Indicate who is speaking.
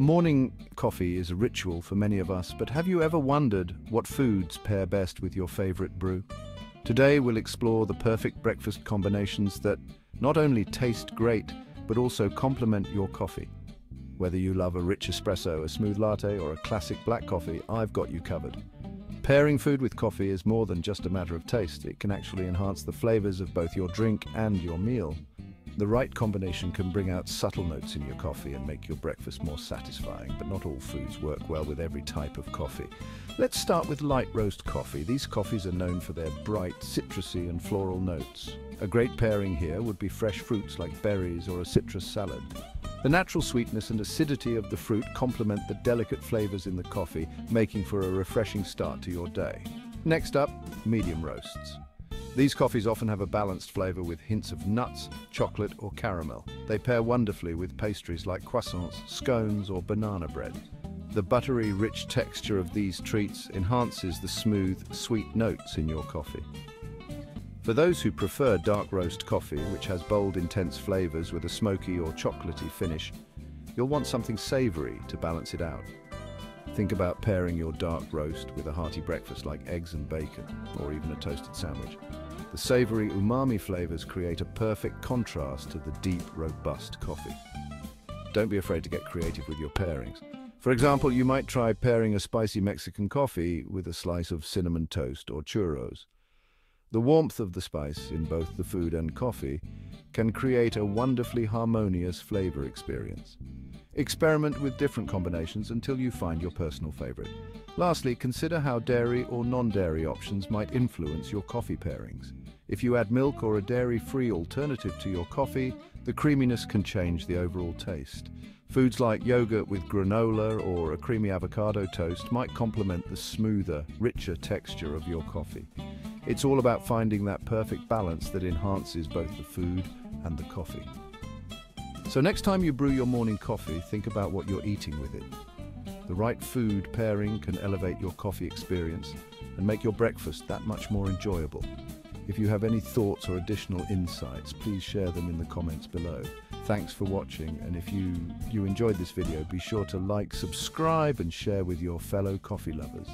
Speaker 1: Morning coffee is a ritual for many of us, but have you ever wondered what foods pair best with your favorite brew? Today we'll explore the perfect breakfast combinations that not only taste great, but also complement your coffee. Whether you love a rich espresso, a smooth latte, or a classic black coffee, I've got you covered. Pairing food with coffee is more than just a matter of taste. It can actually enhance the flavors of both your drink and your meal. The right combination can bring out subtle notes in your coffee and make your breakfast more satisfying, but not all foods work well with every type of coffee. Let's start with light roast coffee. These coffees are known for their bright, citrusy and floral notes. A great pairing here would be fresh fruits like berries or a citrus salad. The natural sweetness and acidity of the fruit complement the delicate flavors in the coffee, making for a refreshing start to your day. Next up, medium roasts. These coffees often have a balanced flavor with hints of nuts, chocolate or caramel. They pair wonderfully with pastries like croissants, scones or banana bread. The buttery, rich texture of these treats enhances the smooth, sweet notes in your coffee. For those who prefer dark roast coffee, which has bold, intense flavors with a smoky or chocolatey finish, you'll want something savory to balance it out. Think about pairing your dark roast with a hearty breakfast like eggs and bacon, or even a toasted sandwich. The savory umami flavors create a perfect contrast to the deep, robust coffee. Don't be afraid to get creative with your pairings. For example, you might try pairing a spicy Mexican coffee with a slice of cinnamon toast or churros. The warmth of the spice in both the food and coffee can create a wonderfully harmonious flavor experience. Experiment with different combinations until you find your personal favorite. Lastly, consider how dairy or non-dairy options might influence your coffee pairings. If you add milk or a dairy-free alternative to your coffee, the creaminess can change the overall taste. Foods like yogurt with granola or a creamy avocado toast might complement the smoother, richer texture of your coffee. It's all about finding that perfect balance that enhances both the food and the coffee. So next time you brew your morning coffee, think about what you're eating with it. The right food pairing can elevate your coffee experience and make your breakfast that much more enjoyable. If you have any thoughts or additional insights, please share them in the comments below. Thanks for watching and if you, you enjoyed this video, be sure to like, subscribe and share with your fellow coffee lovers.